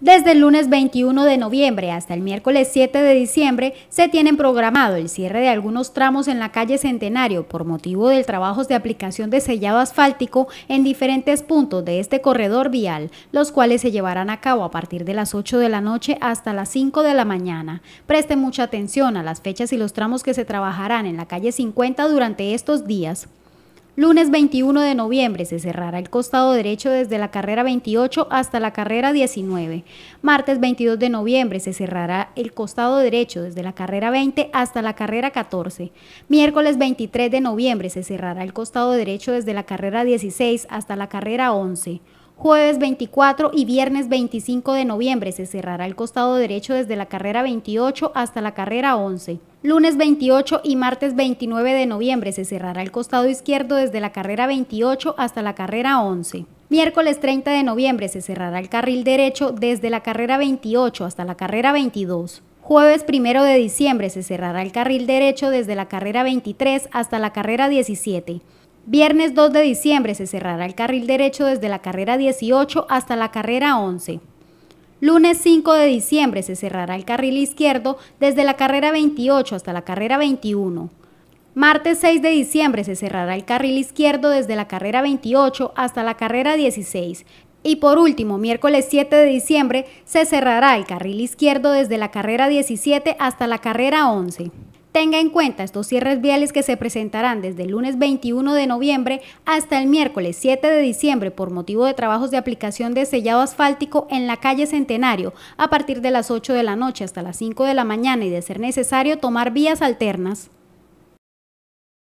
Desde el lunes 21 de noviembre hasta el miércoles 7 de diciembre se tienen programado el cierre de algunos tramos en la calle Centenario por motivo del trabajos de aplicación de sellado asfáltico en diferentes puntos de este corredor vial, los cuales se llevarán a cabo a partir de las 8 de la noche hasta las 5 de la mañana. Preste mucha atención a las fechas y los tramos que se trabajarán en la calle 50 durante estos días. Lunes 21 de noviembre se cerrará el costado derecho desde la carrera 28 hasta la carrera 19. Martes 22 de noviembre se cerrará el costado derecho desde la carrera 20 hasta la carrera 14. Miércoles 23 de noviembre se cerrará el costado derecho desde la carrera 16 hasta la carrera 11. Jueves 24 y viernes 25 de noviembre se cerrará el costado derecho desde la carrera 28 hasta la carrera 11. Lunes 28 y martes 29 de noviembre se cerrará el costado izquierdo desde la carrera 28 hasta la carrera 11. Miércoles 30 de noviembre se cerrará el carril derecho desde la carrera 28 hasta la carrera 22. Jueves 1 de diciembre se cerrará el carril derecho desde la carrera 23 hasta la carrera 17. Viernes 2 de diciembre se cerrará el carril derecho desde la carrera 18 hasta la carrera 11. Lunes 5 de diciembre se cerrará el carril izquierdo desde la carrera 28 hasta la carrera 21. Martes 6 de diciembre se cerrará el carril izquierdo desde la carrera 28 hasta la carrera 16. Y por último, miércoles 7 de diciembre se cerrará el carril izquierdo desde la carrera 17 hasta la carrera 11. Tenga en cuenta estos cierres viales que se presentarán desde el lunes 21 de noviembre hasta el miércoles 7 de diciembre por motivo de trabajos de aplicación de sellado asfáltico en la calle Centenario a partir de las 8 de la noche hasta las 5 de la mañana y de ser necesario tomar vías alternas.